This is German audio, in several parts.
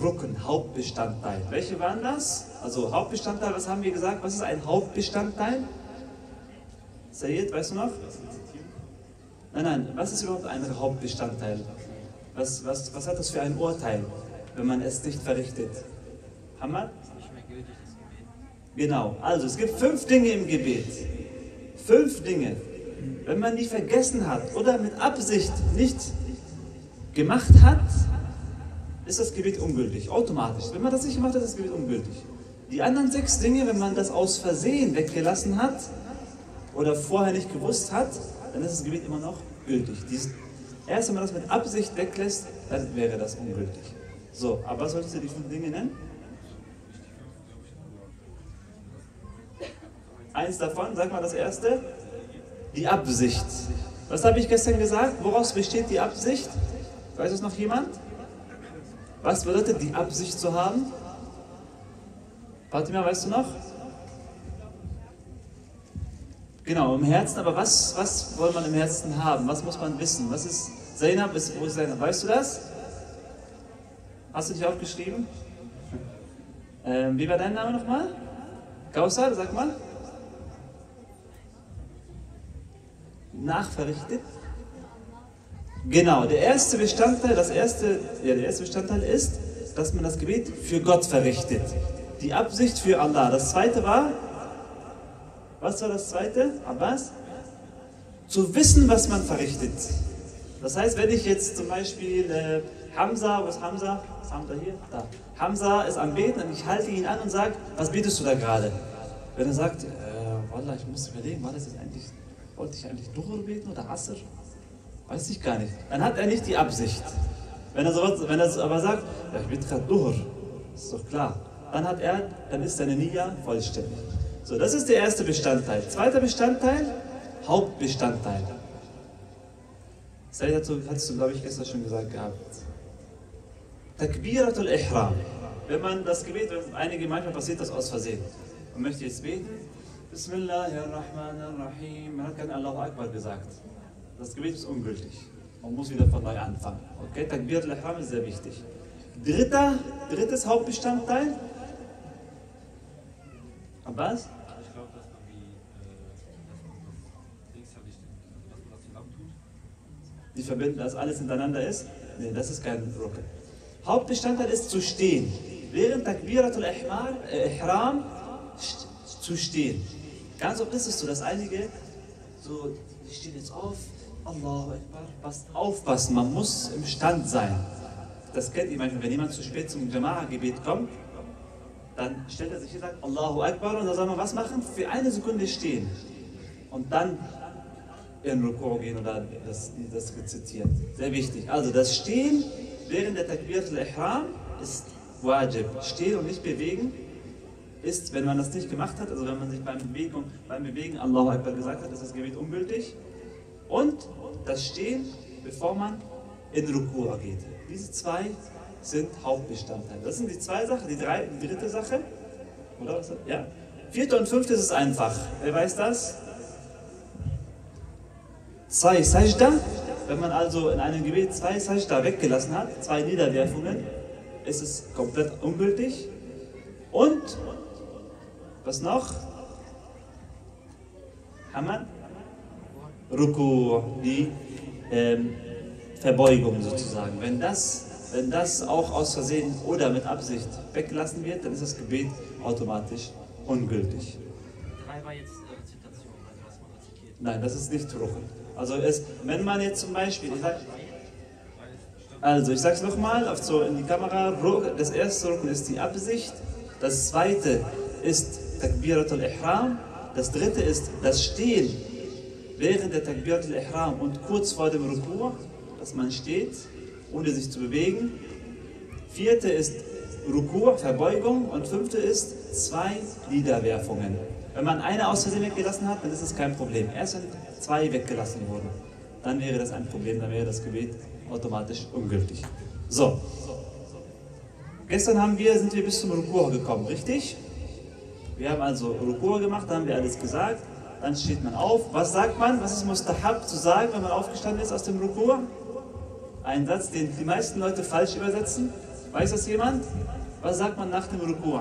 Rücken, Hauptbestandteil. Welche waren das? Also Hauptbestandteil, was haben wir gesagt? Was ist ein Hauptbestandteil? Sayed, weißt du noch? Nein, nein, was ist überhaupt ein Hauptbestandteil? Was, was, was hat das für ein Urteil, wenn man es nicht verrichtet? Hamad? Genau, also es gibt fünf Dinge im Gebet. Fünf Dinge. Wenn man die vergessen hat oder mit Absicht nicht gemacht hat, ist das Gebet ungültig, automatisch. Wenn man das nicht gemacht hat, ist das Gebet ungültig. Die anderen sechs Dinge, wenn man das aus Versehen weggelassen hat oder vorher nicht gewusst hat, dann ist das Gebet immer noch gültig. Dies, erst wenn man das mit Absicht weglässt, dann wäre das ungültig. So, aber was solltest du die fünf Dinge nennen? Eins davon, sag mal das erste. Die Absicht. Was habe ich gestern gesagt? Woraus besteht die Absicht? Weiß es noch jemand? Was bedeutet die Absicht zu haben? Fatima, weißt du noch? Genau, im Herzen, aber was, was soll man im Herzen haben? Was muss man wissen? Was ist Zainab? Ist, wo ist Zainab? Weißt du das? Hast du dich aufgeschrieben? Ähm, wie war dein Name nochmal? Kausar, sag mal. Nachverrichtet? Genau, der erste Bestandteil, das erste, ja, der erste Bestandteil ist, dass man das Gebet für Gott verrichtet. Die Absicht für Allah. Das zweite war, was war das zweite? Abbas? Zu wissen, was man verrichtet. Das heißt, wenn ich jetzt zum Beispiel äh, Hamza, was ist Hamza? Was Hamza hier? Da. Hamza ist am Beten und ich halte ihn an und sage, was betest du da gerade? Wenn er sagt, äh, Wallah, ich muss überlegen, war das jetzt eigentlich, wollte ich eigentlich Duhur beten oder Asr? Weiß ich gar nicht. Dann hat er nicht die Absicht. Wenn er, sowas, wenn er aber sagt, ja, ich bete gerade Duhur, ist doch klar. Dann hat er, dann ist seine Nia vollständig. So, das ist der erste Bestandteil. Zweiter Bestandteil, Hauptbestandteil. Das hast du, glaube ich, gestern schon gesagt gehabt. Takbiratul Ihram. Wenn man das Gebet, einige manchmal passiert das aus Versehen. Man möchte jetzt beten, Bismillahirrahmanirrahim. Man hat kein Allahu Akbar gesagt. Das Gebet ist ungültig. Man muss wieder von neu anfangen. Okay, Takbiratul Ihram ist sehr wichtig. Dritter, drittes Hauptbestandteil. Abbas? Ich glaube, dass man wie, äh, Dings halt nicht, dass man das zusammentut. Die verbinden, dass alles hintereinander ist? Nee, das ist kein Rukn. Hauptbestandteil ist zu stehen. Während Takbiratul Ihram, äh, Ihram zu stehen. Ganz oft ist es so, dass einige so, die stehen jetzt auf, Allahu Akbar, passt aufpassen, man muss im Stand sein. Das kennt ihr manchmal, wenn jemand zu spät zum Jama'a-Gebet kommt, dann stellt er sich hier und sagt Allahu Akbar und dann soll man was machen? Für eine Sekunde stehen. Und dann in Ruku gehen oder das, das rezitieren. Sehr wichtig. Also das Stehen während der Takbirat al-Ihram ist wajib. Stehen und nicht bewegen ist, wenn man das nicht gemacht hat, also wenn man sich beim Bewegung, beim Bewegen Allahu Akbar gesagt hat, ist das Gebet ungültig. Und das Stehen, bevor man in Ruku geht. Diese zwei sind Hauptbestandteile. Das sind die zwei Sachen. Die, drei, die dritte Sache, oder was? Ja. Vierte und fünfte ist es einfach. Wer weiß das? Zwei Sajda, wenn man also in einem Gebet zwei Sajda weggelassen hat, zwei Niederwerfungen, ist es komplett ungültig. Und, was noch? Hamad? Ruku, die ähm, Verbeugung sozusagen. Wenn das, wenn das auch aus Versehen oder mit Absicht weggelassen wird, dann ist das Gebet automatisch ungültig. Drei war jetzt äh, Rezitation, also was man rezitiert. Nein, das ist nicht Ruchen. Also es, wenn man jetzt zum Beispiel, ich sag, also ich sage es nochmal, so in die Kamera, das erste Rukn ist die Absicht, das zweite ist Takbiratul Ihram, das dritte ist das Stehen während der Takbiratul Ihram und kurz vor dem Ruku, dass man steht, ohne sich zu bewegen. Vierte ist Ruku, Verbeugung und fünfte ist zwei Niederwerfungen. Wenn man eine aus Versehen weggelassen hat, dann ist es kein Problem. Erst wenn zwei weggelassen wurden, dann wäre das ein Problem, dann wäre das Gebet automatisch ungültig. So. Gestern haben wir, sind wir bis zum Rukur gekommen, richtig? Wir haben also Rukur gemacht, da haben wir alles gesagt. Dann steht man auf. Was sagt man? Was ist Mustahab zu sagen, wenn man aufgestanden ist aus dem Rukur? Ein Satz, den die meisten Leute falsch übersetzen. Weiß das jemand? Was sagt man nach dem Ruku'?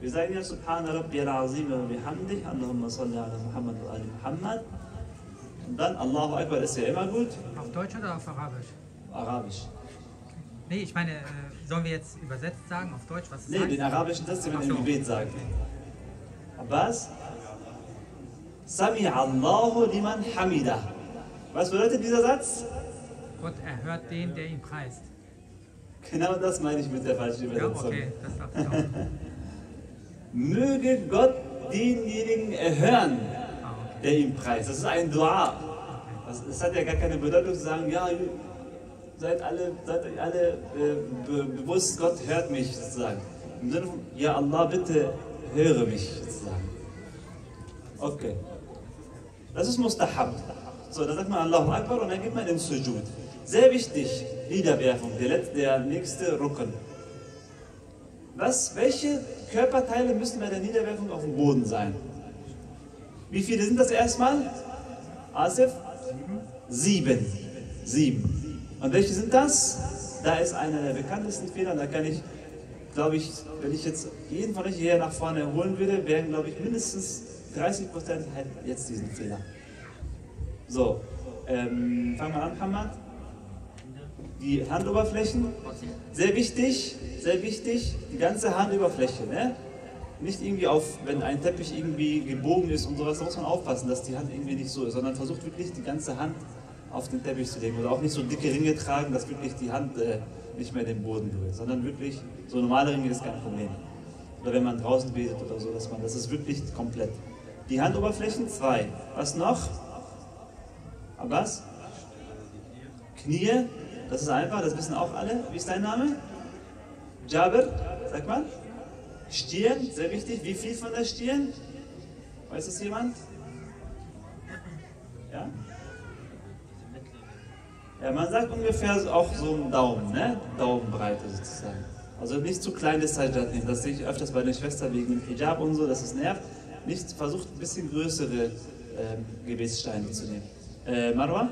Wir sagen ja Subhana Rabbi al-Azim wa bihamdih, Allahumma salli ala Muhammad wa ali Muhammad. Und dann Allahu Akbar ist ja immer gut. Auf Deutsch oder auf Arabisch? Arabisch. Nee, ich meine, äh, sollen wir jetzt übersetzt sagen auf Deutsch, was es Nee, heißt? den arabischen Satz, den man Ach im so. Gebet sagt. Abbas? Sami Allahu liman hamida. Was bedeutet dieser Satz? Gott erhört den, der ihn preist. Genau das meine ich mit der falschen Ja, Übersetzung. okay, das dachte ich auch. Möge Gott denjenigen erhören, Ah, okay. der ihn preist. Das ist ein Dua. Das, das hat ja gar keine Bedeutung zu sagen, ja, seid alle, seid alle äh, be bewusst, Gott hört mich sozusagen. Im Sinne von, ja Allah, bitte höre mich sozusagen. Okay. Das ist Mustahab. So, dann sagt man Allahu Akbar und dann geht man in Sujud. Sehr wichtig, Niederwerfung, der, letzte, der nächste Rücken. Was, welche Körperteile müssen bei der Niederwerfung auf dem Boden sein? Wie viele sind das erstmal? Asif? Sieben. Sieben. Und welche sind das? Da ist einer der bekanntesten Fehler. Da kann ich, glaube ich, wenn ich jetzt jeden von euch hierher nach vorne holen würde, wären, glaube ich, mindestens 30 Prozent halt jetzt diesen Fehler. So, ähm, fangen wir an, Hamad. Die Handoberflächen, sehr wichtig, sehr wichtig, die ganze Handoberfläche, ne? Nicht irgendwie auf, wenn ein Teppich irgendwie gebogen ist und sowas, da muss man aufpassen, dass die Hand irgendwie nicht so ist, sondern versucht wirklich die ganze Hand auf den Teppich zu legen oder auch nicht so dicke Ringe tragen, dass wirklich die Hand äh, nicht mehr den Boden berührt, sondern wirklich, so normale Ringe ist kein Problem. Oder wenn man draußen betet oder so, dass man, das ist wirklich komplett. Die Handoberflächen, zwei. Was noch? Abbas? Knie, das ist einfach, das wissen auch alle. Wie ist dein Name? Jabir, sag mal. Stirn, sehr wichtig. Wie viel von der Stirn? Weiß das jemand? Ja? Ja, man sagt ungefähr auch so einen Daumen, ne? Daumenbreite sozusagen. Also nicht zu kleines Sajdat nehmen. Das sehe ich öfters bei den Schwestern wegen dem Hijab und so, dass es nervt. Nicht versucht ein bisschen größere ähm, Gebetssteine zu nehmen. Äh, Marwa?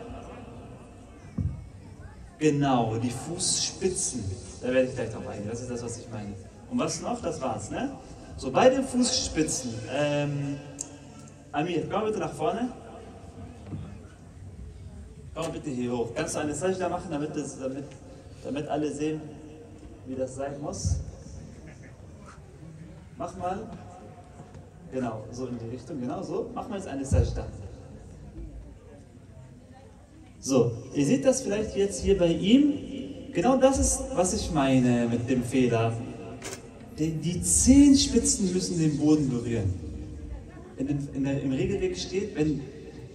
Genau, die Fußspitzen. Da werde ich gleich drauf eingehen. Das ist das, was ich meine. Und was noch? Das war's, ne? So, bei den Fußspitzen. Ähm, Amir, komm bitte nach vorne. Komm bitte hier hoch. Kannst du eine Sajda machen, damit, das, damit, damit alle sehen, wie das sein muss? Mach mal. Genau, so in die Richtung, genau so. Mach mal jetzt eine Sajda. So, ihr seht das vielleicht jetzt hier bei ihm. Genau das ist, was ich meine mit dem Fehler. Die, die Zehenspitzen müssen den Boden berühren. In den, in der, Im Regelweg steht, wenn,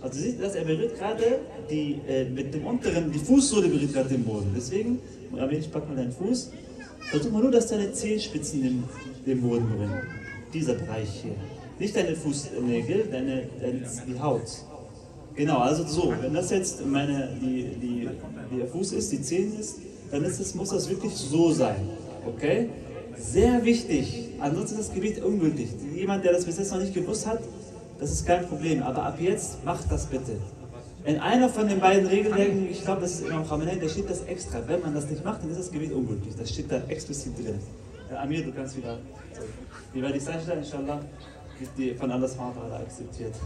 also seht ihr das, er berührt gerade die, äh, mit dem unteren, die Fußsohle berührt gerade den Boden. Deswegen, Rabbi, ich pack mal deinen Fuß, versuch mal nur, dass deine Zehenspitzen den, den Boden berühren. Dieser Bereich hier. Nicht deine Fußnägel, deine, deine, die Haut. Genau, also so, wenn das jetzt meine, die, die, der Fuß ist, die Zehen ist, dann ist es, muss das wirklich so sein. Okay? Sehr wichtig. Ansonsten ist das Gebet ungültig. Jemand, der das bis jetzt noch nicht gewusst hat, das ist kein Problem. Aber ab jetzt macht das bitte. In einer von den beiden Regelwerken, ich glaube, das ist Imam Khamenei, da steht das extra. Wenn man das nicht macht, dann ist das Gebet ungültig. Das steht da explizit drin. Amir, du kannst wieder. Wie werde ich sagen, inshallah, die von Allah subhanahu akzeptiert.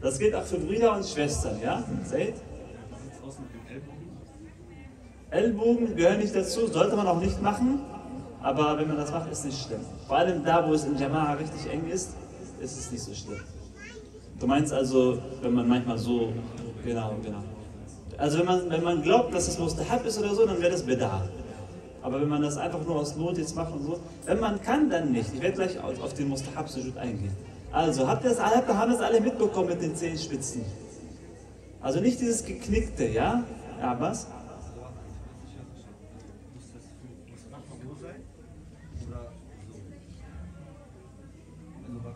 Das geht auch für Brüder und Schwestern, ja? Seht? Es Ellbogen? Gehören nicht dazu, sollte man auch nicht machen, aber wenn man das macht, ist nicht schlimm. Vor allem da, wo es in Jama'a richtig eng ist, ist es nicht so schlimm. Du meinst also, wenn man manchmal so, genau, genau. Also wenn man, wenn man glaubt, dass es Mustahab ist oder so, dann wäre das Beda. Aber wenn man das einfach nur aus Not jetzt macht und so, wenn man kann, dann nicht. Ich werde gleich auf den Mustahab-Sujud eingehen. Also, habt ihr das, habt, haben das alle mitbekommen mit den Zehenspitzen? Also nicht dieses geknickte, ja? Ja, was?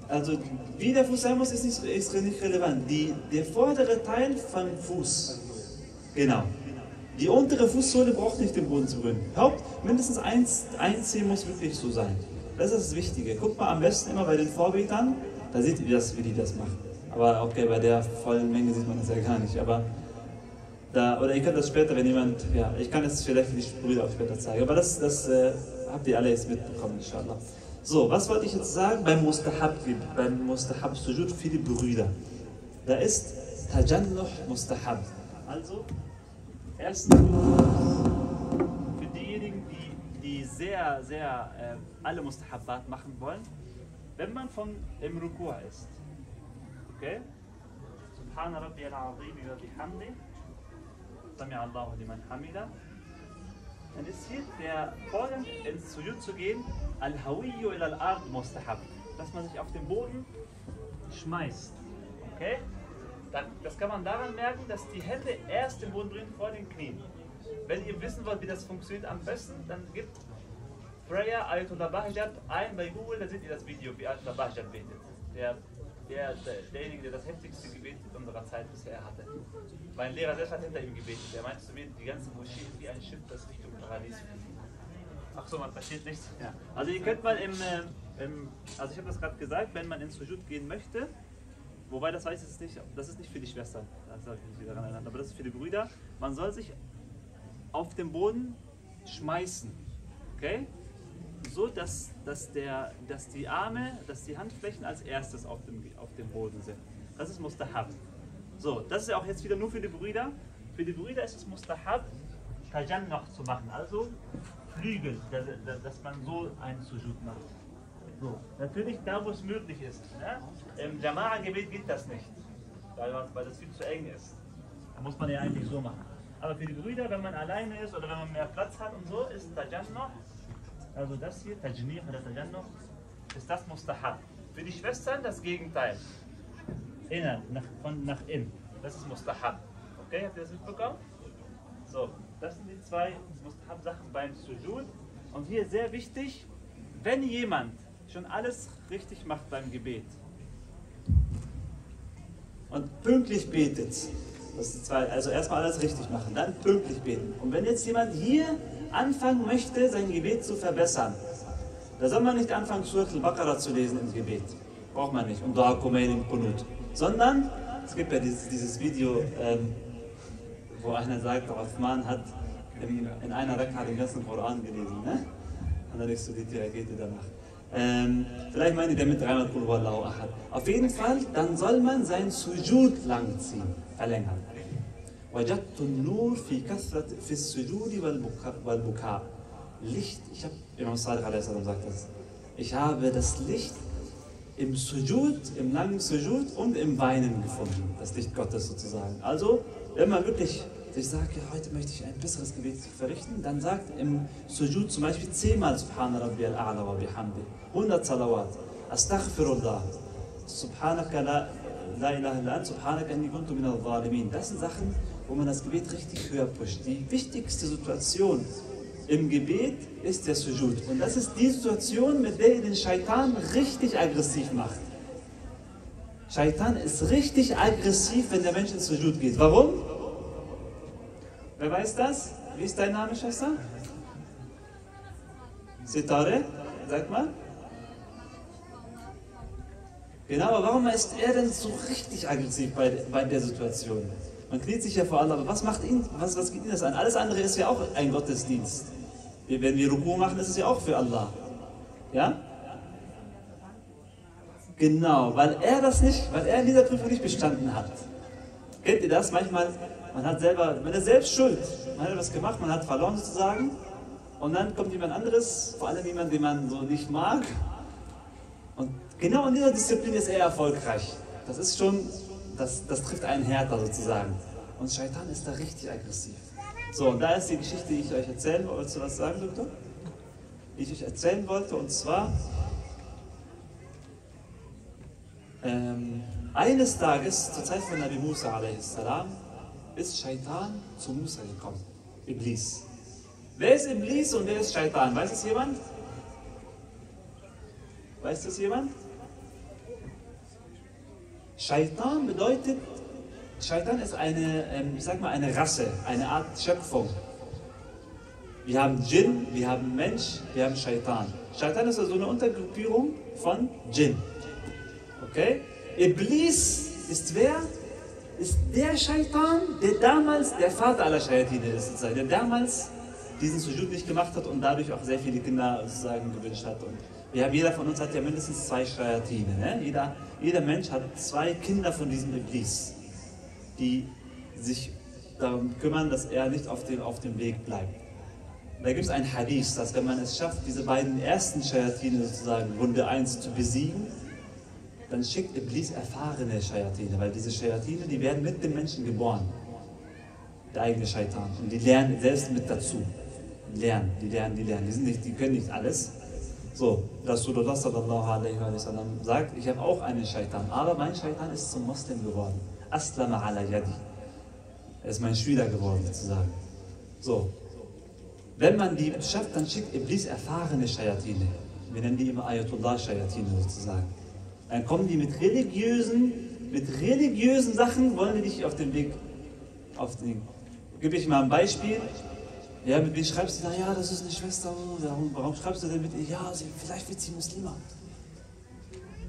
Also, wie der Fuß sein muss, ist nicht, ist nicht relevant. Die, der vordere Teil vom Fuß, genau. Die untere Fußsohle braucht nicht den Boden zu berühren. Haupt, mindestens eins, ein Zeh muss wirklich so sein. Das ist das Wichtige. Guckt mal am besten immer bei den Vorbetern, da seht ihr das, wie die das machen. Aber okay, bei der vollen Menge sieht man das ja gar nicht. Aber Da, oder ihr könnt das später, wenn jemand, ja, ich kann es vielleicht für die Brüder auch später zeigen, aber das, das äh, habt ihr alle jetzt mitbekommen, inshallah. So, was wollte ich jetzt sagen beim Mustahab, beim Mustahab Sujud für die Brüder? Da ist Tajannuh Mustahab. Also, erstens für diejenigen, die, die sehr, sehr äh, alle Mustahabbat machen wollen, wenn man von im Rukur ist. Okay? Subhana Rabbi al-Azim wa bihamdi. Sami Allahu liman hamida. Dann ist hier der Vorgang ins Sujud zu gehen, al-Hawiyyu ila al-Ard mustahab. Dass man sich auf den Boden schmeißt. Okay? Dann, das kann man daran merken, dass die Hände erst im Boden drin vor den Knien. Wenn ihr wissen wollt, wie das funktioniert am besten, dann gebt Prayer Ayatollah Bahjat ein bei Google, da seht ihr das Video, wie Ayatollah Bahjat betet. Der, der, der, derjenige, der das heftigste Gebet unserer Zeit bisher hatte. Mein Lehrer selbst hat hinter ihm gebetet. Er meinte zu mir, die ganze Moschee ist wie ein Schiff, das Richtung Paradies fliegt. Ach so, man versteht nichts. Ja. Also ihr könnt mal im, äh, im also ich habe das gerade gesagt, wenn man ins Sujud gehen möchte, wobei das weiß ich nicht, das ist nicht für die Schwestern, das habe ich mich wieder daran erinnert, aber das ist für die Brüder. Man soll sich auf den Boden schmeißen, okay? So, dass, dass, der, dass die Arme, dass die Handflächen als erstes auf dem, auf dem Boden sind. Das ist Mustahab. So, das ist ja auch jetzt wieder nur für die Brüder. Für die Brüder ist es Mustahab, Tajan noch zu machen, also Flügel, dass, dass man so einen Sujud macht. So, natürlich da, wo es möglich ist. Ne? Im Jama'a-Gebet geht das nicht, weil, weil das viel zu eng ist. Da muss man ja eigentlich so machen. Aber für die Brüder, wenn man alleine ist oder wenn man mehr Platz hat und so, ist Tajannoh, also das hier, Tajnih oder Tajannoh, ist das Mustahab. Für die Schwestern das Gegenteil. Innen, nach, von nach innen. Das ist Mustahab. Okay, habt ihr das mitbekommen? So, das sind die zwei Mustahab-Sachen beim Sujud. Und hier sehr wichtig, wenn jemand schon alles richtig macht beim Gebet und pünktlich betet, das ist zwei, also erstmal alles richtig machen, dann pünktlich beten. Und wenn jetzt jemand hier anfangen möchte, sein Gebet zu verbessern, da soll man nicht anfangen, Surat al-Baqarah zu lesen im Gebet. Braucht man nicht. Und Kumain im Kunut. Sondern, es gibt ja dieses, dieses Video, ähm, wo einer sagt, Uthman hat in, in einer Rekha den ganzen Koran gelesen. Ne? Und dann denkst du, die Reagete danach. Ähm, vielleicht meint ihr damit dreimal Qul Huwallahu Ahad. Auf jeden Fall, dann soll man sein Sujud langziehen, verlängern. وجدت النور في كثرة في السجود والبكاء. Licht, ich habe, Imam Salih a.s. sagt das, ich habe das Licht im Sujud, im langen Sujud und im Weinen gefunden, das Licht Gottes sozusagen. Also, wenn man wirklich sich sagt, ja, heute möchte ich ein besseres Gebet verrichten, dann sagt im Sujud zum Beispiel zehnmal Subhana Rabbi al-A'la wa bihamdi, 100 Salawat, Astaghfirullah, Subhanaka la, la ilaha illa ant, Subhanaka inni kuntu min al-Zalimin. Das sind Sachen, wo man das Gebet richtig höher pusht. Die wichtigste Situation im Gebet ist der Sujud. Und das ist die Situation, mit der ihr den Shaitan richtig aggressiv macht. Shaitan ist richtig aggressiv, wenn der Mensch ins Sujud geht. Warum? Wer weiß das? Wie ist dein Name, Schwester? Sitare? Sag mal. Genau, aber warum ist er denn so richtig aggressiv bei, bei der Situation? Man kniet sich ja vor Allah, aber was macht ihn, was, was geht ihn das an? Alles andere ist ja auch ein Gottesdienst. Wenn wir Ruku machen, ist es ja auch für Allah. Ja? Genau, weil er das nicht, weil er in dieser Prüfung nicht bestanden hat. Kennt ihr das? Manchmal, man hat selber, man ist selbst schuld. Man hat etwas gemacht, man hat verloren sozusagen. Und dann kommt jemand anderes, vor allem jemand, den man so nicht mag. Und genau in dieser Disziplin ist er erfolgreich. Das ist schon, das, das trifft einen härter sozusagen. Und Shaitan ist da richtig aggressiv. So, und da ist die Geschichte, die ich euch erzählen wollte. Wolltest du was sagen, Doktor? Die ich euch erzählen wollte, und zwar ähm, eines Tages, zur Zeit von Nabi Musa a.s., ist Shaitan zu Musa gekommen. Iblis. Wer ist Iblis und wer ist Shaitan? Weiß es jemand? Weiß das jemand? Shaitan bedeutet, Shaitan ist eine, ähm, ich sag mal, eine Rasse, eine Art Schöpfung. Wir haben Djinn, wir haben Mensch, wir haben Shaitan. Shaitan ist also eine Untergruppierung von Djinn. Okay? Iblis ist wer? Ist der Shaitan, der damals der Vater aller Shayatine ist, sozusagen, der damals diesen Sujud nicht gemacht hat und dadurch auch sehr viele Kinder sozusagen gewünscht hat. Und wir haben, jeder von uns hat ja mindestens zwei Shayatine. Ne? Jeder, jeder Mensch hat zwei Kinder von diesem Iblis, die sich darum kümmern, dass er nicht auf dem, auf dem Weg bleibt. Da gibt es ein Hadith, dass wenn man es schafft, diese beiden ersten Shayatine sozusagen Runde 1 zu besiegen, dann schickt Iblis erfahrene Shayatine, weil diese Shayatine, die werden mit dem Menschen geboren. Der eigene Shaitan. Und die lernen selbst mit dazu. Die lernen, die lernen, die lernen. Die, sind nicht, die können nicht alles. So, Rasulullah sallallahu alaihi wa sallam sagt, ich habe auch einen Shaitan, aber mein Shaitan ist zum Muslim geworden. Aslama ala yadi. Er ist mein Schüler geworden, sozusagen. So. Wenn man die schafft, dann schickt Iblis erfahrene Shayatine. Wir nennen die immer Ayatollah-Shayatine sozusagen. Dann kommen die mit religiösen, mit religiösen Sachen, wollen die dich auf den Weg, auf den, gebe ich mal ein Beispiel. Ja, mit wem schreibst du da? Ja, das ist eine Schwester. Warum, warum schreibst du denn mit ihr? Ja, vielleicht wird sie Muslima.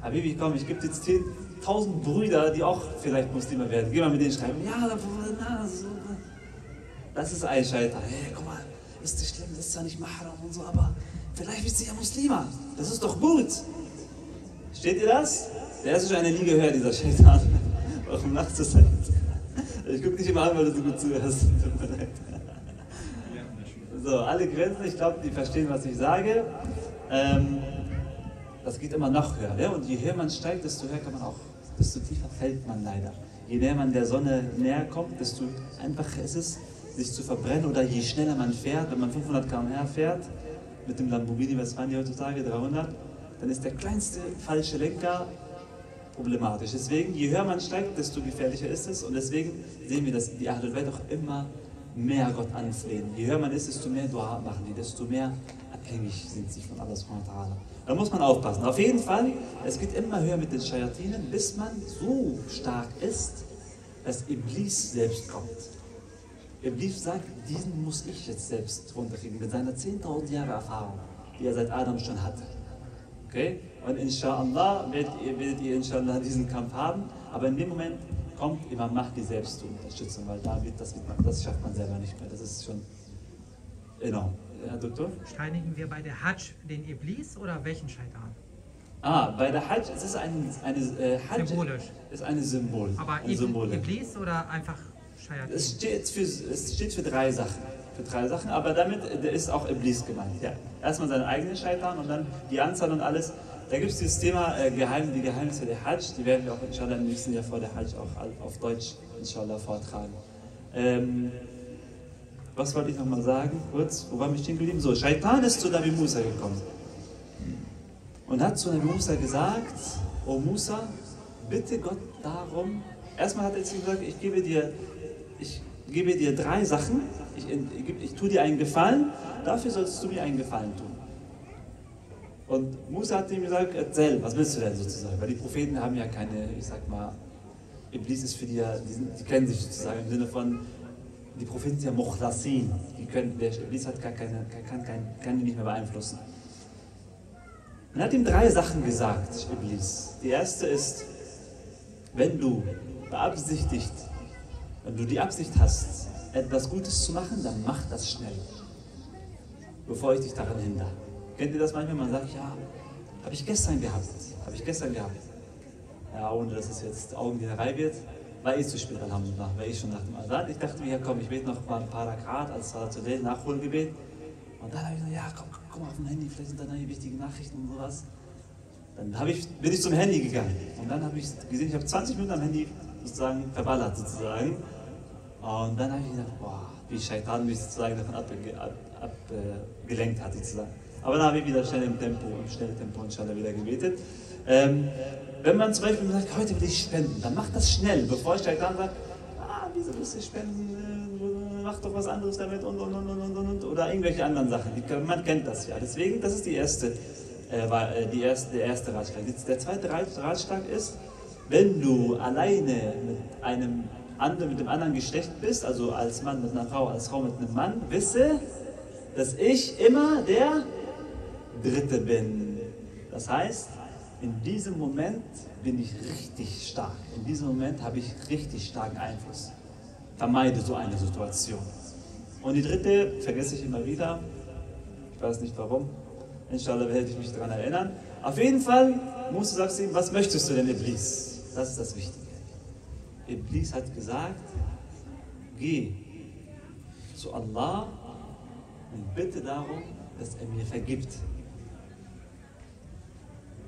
Habibi, komm, ich gebe jetzt 10.000 Brüder, die auch vielleicht Muslime werden. Geh mal mit denen schreiben. Ja. Das ist ein Scheiter. Hey, guck mal, ist nicht schlimm, das ist zwar nicht Mahram und so, aber vielleicht wird sie ja Muslima. Das ist doch gut. Steht ihr das? Der ist schon eine Liege höher, dieser Shaitan. Warum lachst du das? Ich gucke dich immer an, weil du so gut zuhörst. So, alle Grenzen, ich glaube, die verstehen, was ich sage. Ähm, das geht immer noch höher. Ja? Und je höher man steigt, desto höher kann man auch, desto tiefer fällt man leider. Je näher man der Sonne näher kommt, desto einfacher ist es, sich zu verbrennen. Oder je schneller man fährt, wenn man 500 km/h fährt, mit dem Lamborghini, was fahren die heutzutage, 300, dann ist der kleinste falsche Lenker problematisch. Deswegen, je höher man steigt, desto gefährlicher ist es. Und deswegen sehen wir, dass die Ahlul Bayt auch immer mehr Gott anflehen. Je höher man ist, desto mehr Dua machen die, desto mehr abhängig sind sie von Allah subhanahu wa ta'ala. Da muss man aufpassen. Auf jeden Fall, es geht immer höher mit den Shayatinen, bis man so stark ist, dass Iblis selbst kommt. Iblis sagt, diesen muss ich jetzt selbst runterkriegen, mit seiner 10.000 Jahre Erfahrung, die er seit Adam schon hatte. Okay? Und inshallah werdet ihr, werdet ihr inshallah diesen Kampf haben, aber in dem Moment kommt Imam Mahdi selbst zu unterstützen, weil da wird, das, wird man, das schafft man selber nicht mehr. Das ist schon enorm. Herr Doktor? Steinigen wir bei der Hajj den Iblis oder welchen Shaitan? Ah, bei der Hajj, es ist ein, eine, äh, Hajj Symbolisch. ist eine Symbol. Aber eine Ib Symbole. Iblis oder einfach Shayatin? Es steht, für, es steht für drei Sachen. Für drei Sachen, aber damit äh, ist auch Iblis gemeint. Ja. Erstmal seine eigenen Shaitan und dann die Anzahl und alles. Da gibt es dieses Thema äh, Geheim, die Geheimnisse der Hajj, die werden wir auch inshallah im nächsten Jahr vor der Hajj auch auf Deutsch inshallah vortragen. Ähm, was wollte ich nochmal sagen? Kurz, wo waren wir stehen geblieben? So, Shaitan ist zu Nabi Musa gekommen und hat zu Nabi Musa gesagt, O Musa, bitte Gott darum, erstmal hat er zu ihm gesagt, ich gebe dir, gebe dir drei Sachen, ich, ich, ich tue dir einen Gefallen, dafür sollst du mir einen Gefallen tun. Und Musa hat ihm gesagt, erzähl, was willst du denn sozusagen? Weil die Propheten haben ja keine, ich sag mal, Iblis ist für die ja, die, die kennen sich sozusagen im Sinne von, die Propheten sind ja Mochlasin, die können, der Iblis hat gar keine, kann, kann, kann die nicht mehr beeinflussen. Und er hat ihm drei Sachen gesagt, Iblis. Die erste ist, wenn du beabsichtigt, wenn du die Absicht hast, etwas Gutes zu machen, dann mach das schnell, bevor ich dich daran hindere. Kennt ihr das manchmal? Man sagt, ja, habe ich gestern gehabt, habe ich gestern gehabt. Ja, ohne dass es jetzt Augendienerei wird, war eh zu spät, Alhamdulillah, war eh schon nach dem Adhan. Ich dachte mir, ja komm, ich bete noch mal ein paar Rakat als Salatul Nachholgebet. Und dann habe ich gesagt, ja komm, komm, komm auf dem Handy, vielleicht sind da neue wichtige Nachrichten und sowas. Dann ich, bin ich zum Handy gegangen und dann habe ich gesehen, ich habe 20 Minuten am Handy sozusagen verballert sozusagen. Und dann habe ich gedacht, boah, wie Shaitan mich sozusagen davon abgelenkt ab, ab, äh, hat sozusagen. Aber dann habe ich wieder schnell im Tempo, im schnellen Tempo inshallah wieder gebetet. Ähm, wenn man zum Beispiel sagt, heute will ich spenden, dann mach das schnell, bevor Shaitan sagt, ah, wieso willst du spenden, Äh, mach doch was anderes damit und und und und und und oder irgendwelche anderen Sachen. Man kennt das ja. Deswegen, das ist die erste, äh, äh, die erste, der erste Ratschlag. Der zweite Rat- Ratschlag ist, wenn du alleine mit einem anderen, mit dem anderen Geschlecht bist, also als Mann mit einer Frau, als Frau mit einem Mann, wisse, dass ich immer der Dritte bin. Das heißt, in diesem Moment bin ich richtig stark. In diesem Moment habe ich richtig starken Einfluss. Vermeide so eine Situation. Und die dritte, vergesse ich immer wieder, ich weiß nicht warum, inshallah werde ich mich daran erinnern. Auf jeden Fall musst du ihm, was möchtest du denn, Iblis? Das ist das Wichtige. Iblis hat gesagt, geh zu Allah und bitte darum, dass er mir vergibt.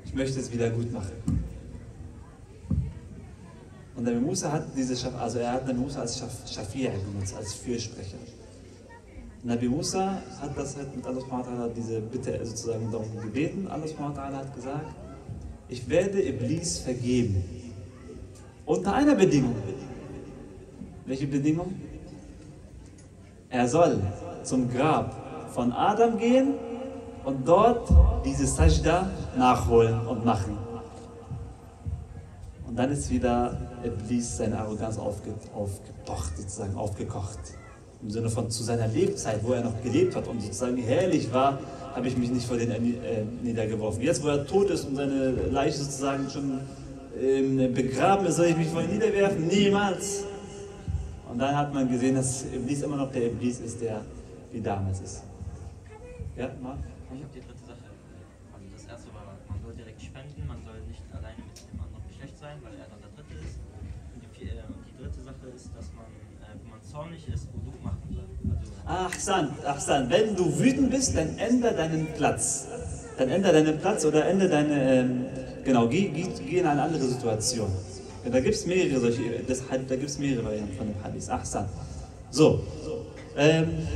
Ich möchte es wieder gut machen. Und Nabi Musa hat diese Schaf also er hat Nabi Musa als Schafir benutzt, als Fürsprecher. Nabi Musa hat das halt mit Allah subhanahu diese Bitte sozusagen darum gebeten. Allah subhanahu hat gesagt, ich werde Iblis vergeben. Unter einer Bedingung. Welche Bedingung? Er soll zum Grab von Adam gehen und dort diese Sajda nachholen und machen. Und dann ist wieder Iblis seine Arroganz aufge, aufgepocht, sozusagen aufgekocht. Im Sinne von zu seiner Lebzeit, wo er noch gelebt hat und sozusagen herrlich war, habe ich mich nicht vor den äh, niedergeworfen. Jetzt, wo er tot ist und seine Leiche sozusagen schon ähm, begraben ist, soll ich mich ihm niederwerfen? Niemals! Und dann hat man gesehen, dass Iblis immer noch der Iblis ist, der wie damals ist. Ja, Marc? Ich habe die dritte Sache. Also das erste war, man soll direkt spenden, man soll nicht alleine mit dem anderen Geschlecht sein, weil er dann der dritte ist. Und die, äh, die dritte Sache ist, dass man, äh, wenn man zornig ist, Wudu machen soll. Also Ahsan, Ahsan. Wenn du wütend bist, dann ändere deinen Platz. Dann ändere deinen Platz oder ändere deine, ähm, genau, geh, geh, geh in eine andere Situation. Da gibt es mehrere solche, das, da gibt es mehrere Varianten von dem Hadith. Ahsan. So, ähm,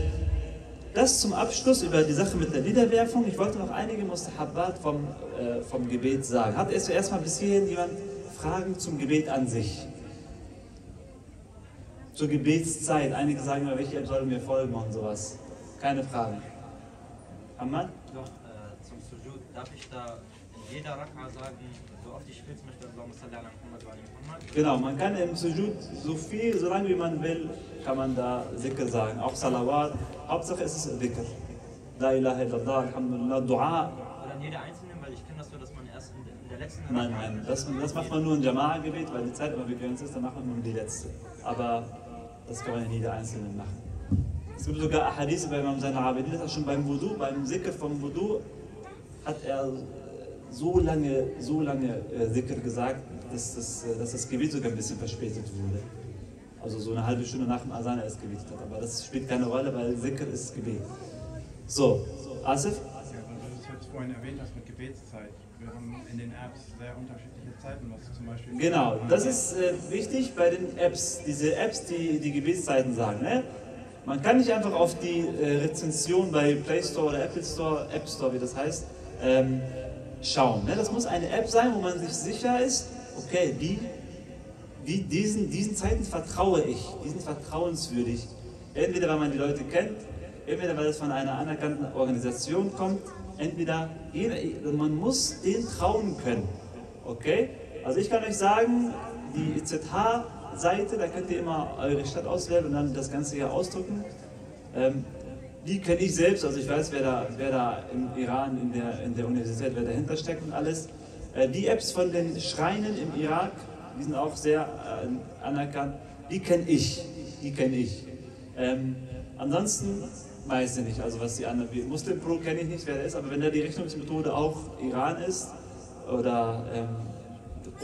das zum Abschluss über die Sache mit der Niederwerfung. Ich wollte noch einige Mustahabbat vom, äh, vom Gebet sagen. Hat erst erstmal bis hierhin jemand Fragen zum Gebet an sich? Zur Gebetszeit. Einige sagen immer, welche App soll mir folgen und sowas. Keine Fragen. Hamad? Doch, äh, zum Sujud. Darf ich da jeder Raka sagen, so oft ich will, zum Beispiel Allahumma salli ala Muhammad wa Muhammad? Genau, man kann im Sujud so viel, so lange wie man will, kann man da Zikr sagen. Auch Salawat. Hauptsache es ist Dhikr. La ilaha illallah, alhamdulillah, Dua. Oder in jeder einzelnen, weil ich kenne das so, dass man erst in der, letzten Nein, nein, das, das macht man nur in Jama'a-Gebet, weil die Zeit immer begrenzt ist, dann macht man nur die letzte. Aber das kann man in jeder einzelnen machen. Es gibt sogar Hadith bei Imam Zain Abidin, das schon beim Wudu, beim Zikr vom Wudu, hat er so lange, so lange äh, Zikr gesagt, dass das, äh, dass das Gebet sogar ein bisschen verspätet wurde. Also so eine halbe Stunde nach dem Asan erst gebetet hat. Aber das spielt keine Rolle, weil Zikr ist Gebet. So, Asif? Ja, weil du es jetzt vorhin erwähnt hast mit Gebetszeit. Wir haben in den Apps sehr unterschiedliche Zeiten, was zum Beispiel. Genau, das ist äh, wichtig bei den Apps. Diese Apps, die die Gebetszeiten sagen. Ne? Man kann nicht einfach auf die äh, Rezension bei Play Store oder Apple Store, App Store, wie das heißt, ähm, schauen. Ne? Das muss eine App sein, wo man sich sicher ist, okay, die die, diesen, diesen Zeiten vertraue ich, die sind vertrauenswürdig. Entweder weil man die Leute kennt, entweder weil es von einer anerkannten Organisation kommt, entweder jeder, man muss denen trauen können. Okay? Also ich kann euch sagen, die EZH-Seite, da könnt ihr immer eure Stadt auswählen und dann das Ganze hier ausdrucken. Ähm, die kenne ich selbst, also ich weiß, wer da, wer da im Iran, in der, in der Universität, wer dahinter steckt und alles. Äh, die Apps von den Schreinen im Irak, die sind auch sehr äh, anerkannt. Die kenne ich, die kenne ich. Ähm, ansonsten weiß ich nicht, also was die anderen, Muslim Pro kenne ich nicht, wer der ist, aber wenn da die Rechnungsmethode auch Iran ist oder ähm,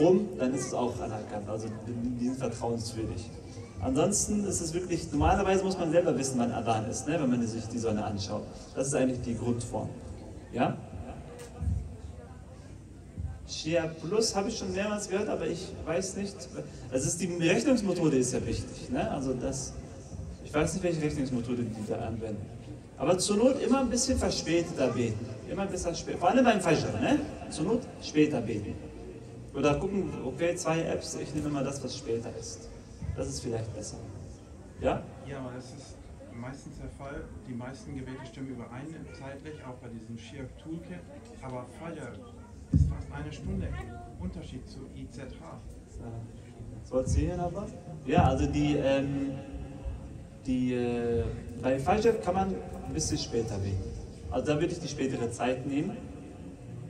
Rum, dann ist es auch anerkannt, also die sind vertrauenswürdig. Ansonsten ist es wirklich, normalerweise muss man selber wissen, wann Adhan ist, ne, wenn man sich die Sonne anschaut. Das ist eigentlich die Grundform. Ja? Shia Plus habe ich schon mehrmals gehört, aber ich weiß nicht. Also ist die Rechnungsmethode ist ja wichtig. Ne? Also das, ich weiß nicht, welche Rechnungsmethode die da anwenden. Aber zur Not immer ein bisschen verspäteter beten. Immer ein bisschen später. Vor allem beim Fajr, ne? Zur Not später beten. Oder gucken, okay, zwei Apps, ich nehme mal das, was später ist. Das ist vielleicht besser. Ja? Ja, aber das ist meistens der Fall. Die meisten Gebete stimmen überein zeitlich, auch bei diesem Shirk Toolkit. Aber Fajr ist fast eine Stunde Unterschied zu IZH. Sollst du hier noch was? Ja, also die, ähm, die äh, bei Fajr kann man ein bisschen später wählen. Also da würde ich die spätere Zeit nehmen.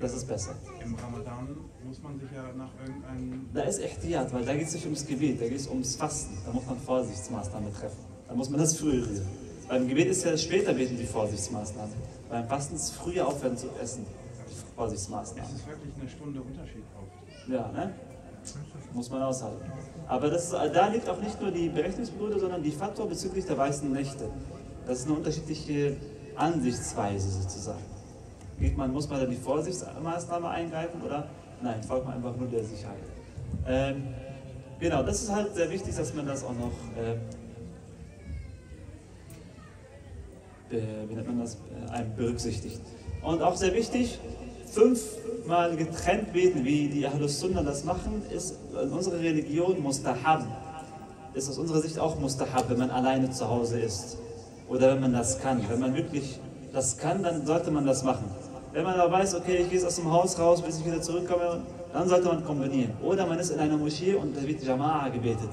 Das ist besser. Im Ramadan muss man sich ja nach irgendeinem. Da ist Ihtiyat, weil da geht es nicht ums Gebet, da geht es ums Fasten. Da muss man Vorsichtsmaßnahmen treffen. Da muss man das früher rühren. Beim Gebet ist ja später beten die Vorsichtsmaßnahmen. Beim Fasten ist früher aufhören zu essen. Die Es Vorsichtsmaßnahmen. ist wirklich eine Stunde Unterschied oft. Ja, ne? Muss man aushalten. Aber das da liegt auch nicht nur die Berechnungsmethode, sondern die Fatwa bezüglich der weißen Nächte. Das ist eine unterschiedliche Ansichtsweise sozusagen. Geht man, muss man da die Vorsichtsmaßnahme eingreifen oder nein, folgt man einfach nur der Sicherheit. Ähm, genau, das ist halt sehr wichtig, dass man das auch noch, äh, wie nennt man das, einem berücksichtigt. Und auch sehr wichtig, fünfmal getrennt beten, wie die Ahlus Sunnah das machen, ist in unserer Religion Mustahab. Ist aus unserer Sicht auch Mustahab, wenn man alleine zu Hause ist. Oder wenn man das kann. Wenn man wirklich das kann, dann sollte man das machen. Wenn man aber weiß, okay, ich gehe jetzt aus dem Haus raus, bis ich wieder zurückkomme, dann sollte man kombinieren. Oder man ist in einer Moschee und da wird Jama'a gebetet.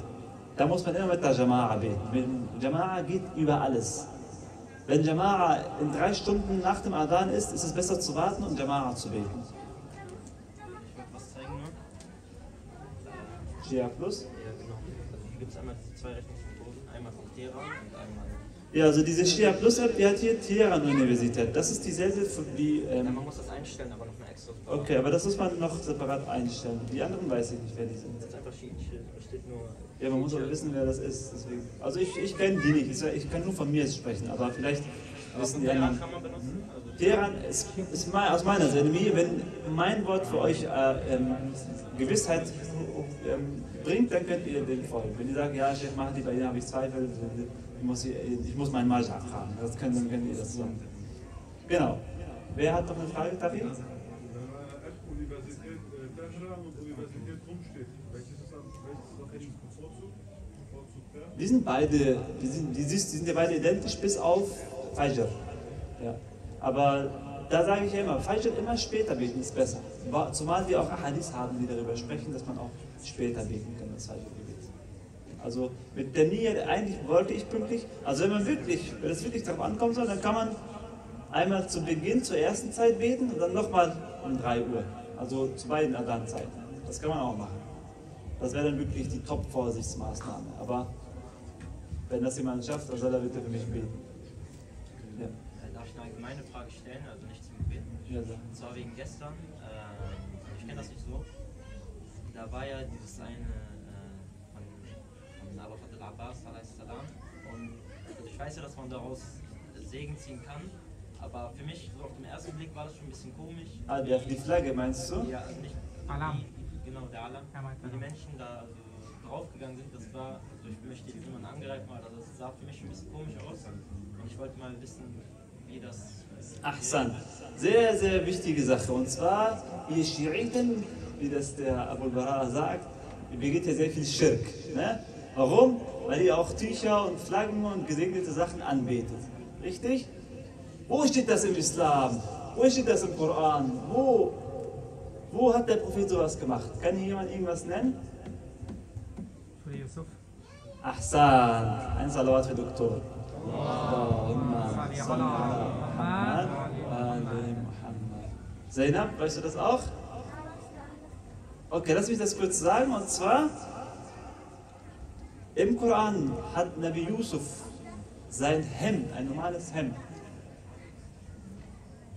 Da muss man immer mit der Jama'a beten. Jama'a geht über alles. Wenn Jama'a in drei Stunden nach dem Adhan ist, ist es besser zu warten und Jama'a zu beten. Ich wollte was zeigen nur. Shia Plus. Ja, genau. Also hier gibt es einmal zwei Rechnungsmethoden. Einmal von Teheran und einmal. Ja, also diese Shia Plus App, die hat hier Teheran Universität. Das ist dieselbe für die. Ja, Ähm, man muss das einstellen, aber noch eine extra. okay, aber das muss man noch separat einstellen. Die anderen weiß ich nicht, wer die sind. Das ist einfach Schiedenschild. Da steht nur. Ja, man muss aber wissen, wer das ist. Deswegen. Also ich, ich kenne die nicht. Ich- kann nur von mir sprechen, aber vielleicht Aber wissen die anderen. kann man benutzen. Also Teheran ist, ist mein, aus meiner Sicht, wenn mein Wort für euch äh, ähm, Gewissheit ähm, bringt, dann könnt ihr dem folgen. Wenn ihr sagt, ja, Chef Mahdi, bei Ihnen habe ich Zweifel, muss, ich muss meinen Marsch abfragen. Das können, dann könnt ihr das so. Genau. Wer hat noch eine Frage, man App Universität äh, Teheran und Universität welches ist welches bevorzugt? Die sind beide, die sind, die, die sind ja beide identisch bis auf Fajr. Ja. Aber da sage ich ja immer, Fajr immer später beten ist besser. Zumal wir auch Ahadith haben, die darüber sprechen, dass man auch später beten kann, das Fajr-Gebet. Also mit der Niyyah, eigentlich wollte ich pünktlich, also wenn man wirklich, wenn es wirklich darauf ankommen soll, dann kann man einmal zu Beginn, zur ersten Zeit beten und dann nochmal um 3 Uhr. Also zu beiden Adhan-Zeiten. Das kann man auch machen. Das wäre dann wirklich die Top-Vorsichtsmaßnahme. Aber wenn das jemand schafft, dann soll er bitte für mich beten. Ja, äh, darf ich eine allgemeine Frage stellen, also nicht zum Gebet. ja so. Und zwar wegen gestern, ähm, ich kenne das nicht so, da war ja dieses eine äh, von, von Abu Fadl Abbas salam und also ich weiß ja, dass man daraus Segen ziehen kann, aber für mich, so auf den ersten Blick war das schon ein bisschen komisch. Ah, der, die Flagge meinst du? Ja, also nicht Alarm. Wie, genau, der Alarm. Wie die. Menschen da also draufgegangen sind, das war, also ich möchte jetzt niemanden angreifen, aber das sah für mich ein bisschen komisch aus. Und ich wollte mal wissen, wie das. Ahsan. Sehr, sehr wichtige Sache. Und zwar, ihr Schiiten, wie das der Abu Bara sagt, begeht ja sehr viel Schirk. Ne? Warum? Weil ihr auch Tücher und Flaggen und gesegnete Sachen anbetet. Richtig? Wo steht das im Islam? Wo steht das im Koran? Wo, wo hat der Prophet sowas gemacht? Kann hier jemand irgendwas nennen? Für Yusuf. Ahsan. Ein Salawat für Doktor. Zainab, weißt du das auch? Okay, lass mich das kurz sagen. Und zwar, im Koran hat Nabi Yusuf sein Hemd, ein normales Hemd,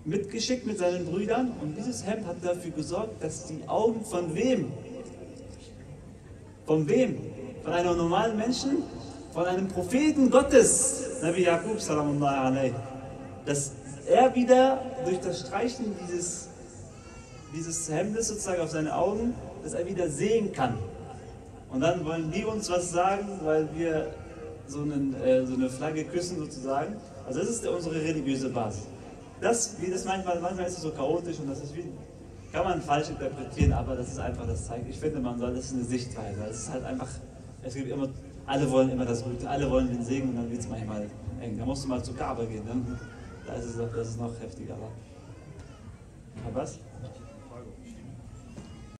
mitgeschickt mit seinen Brüdern. Und dieses Hemd hat dafür gesorgt, dass die Augen von wem? Von wem? Von einem normalen Menschen? Von einem Propheten Gottes, Nabi alayhi. Dass er wieder durch das Streichen dieses, dieses Hemdes sozusagen auf seine Augen, dass er wieder sehen kann. Und dann wollen die uns was sagen, weil wir so, einen, äh, so eine Flagge küssen sozusagen. Also das ist unsere religiöse Basis. Das, wie das manchmal, manchmal ist es so chaotisch und das ist wie, kann man falsch interpretieren, aber das ist einfach, das zeigt, ich finde, man soll, das ist eine Sichtweise. Es ist halt einfach, es gibt immer, alle wollen immer das Gute, alle wollen den Segen und dann wird es manchmal eng. Da musst du mal zu Kaaba gehen, dann, da ist es noch, das ist noch heftiger. Aber was?